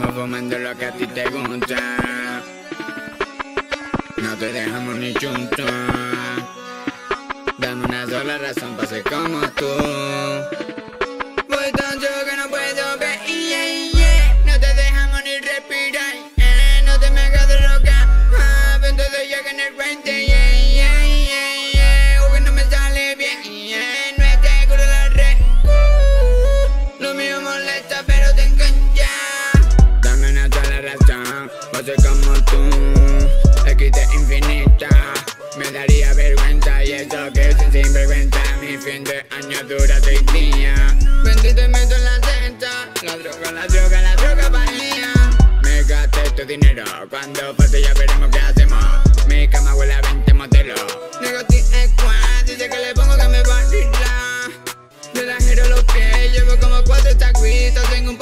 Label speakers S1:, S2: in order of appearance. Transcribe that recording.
S1: Estamos fumando lo que a ti te gusta. No te dejamos ni chunto. Dame una sola razón para ser como tú. Voy tan yo que no puedo ver. Yeah, yeah. No te dejamos ni respirar. Eh, no te me hagas droga. Ah, ya que en el 20. Sin sinvergüenza Mi fin de año dura seis días Bendito y meto en la cesta La droga, la droga, la droga valía. Me gasté tu dinero Cuando pase ya veremos qué hacemos. Mi cama huele a 20 modelos. Negative Squad Dice que le pongo que me va a la giro los pies Llevo como cuatro taquitos Tengo